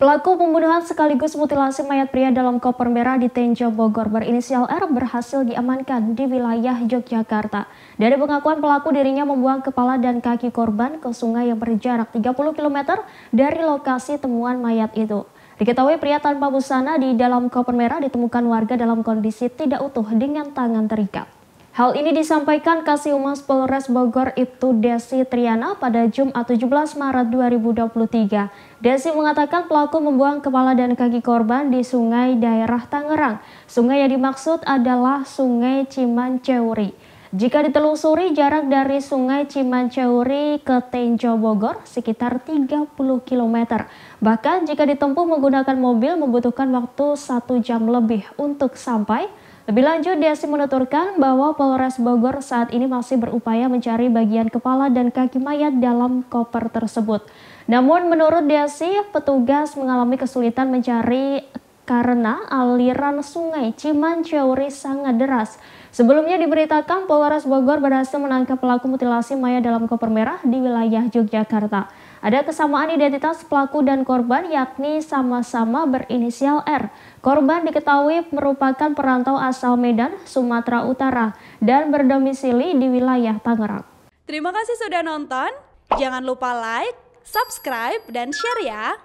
Pelaku pembunuhan sekaligus mutilasi mayat pria dalam koper merah di Tenjo Bogor berinisial R berhasil diamankan di wilayah Yogyakarta. Dari pengakuan pelaku dirinya membuang kepala dan kaki korban ke sungai yang berjarak 30 km dari lokasi temuan mayat itu. Diketahui pria tanpa busana di dalam koper merah ditemukan warga dalam kondisi tidak utuh dengan tangan terikat. Hal ini disampaikan Kasih Umas Polres Bogor Ibtu Desi Triana pada Jumat 17 Maret 2023. Desi mengatakan pelaku membuang kepala dan kaki korban di sungai daerah Tangerang. Sungai yang dimaksud adalah Sungai Cimanceuri. Jika ditelusuri jarak dari Sungai Cimanceuri ke Tenjo Bogor sekitar 30 km. Bahkan jika ditempuh menggunakan mobil membutuhkan waktu satu jam lebih untuk sampai lebih lanjut, Desi menuturkan bahwa Polres Bogor saat ini masih berupaya mencari bagian kepala dan kaki mayat dalam koper tersebut. Namun menurut Desi, petugas mengalami kesulitan mencari karena aliran sungai Cimanceuri sangat deras. Sebelumnya diberitakan Polres Bogor berhasil menangkap pelaku mutilasi mayat dalam koper merah di wilayah Yogyakarta. Ada kesamaan identitas pelaku dan korban yakni sama-sama berinisial R. Korban diketahui merupakan perantau asal Medan, Sumatera Utara dan berdomisili di wilayah Tangerang. Terima kasih sudah nonton. Jangan lupa like, subscribe, dan share ya.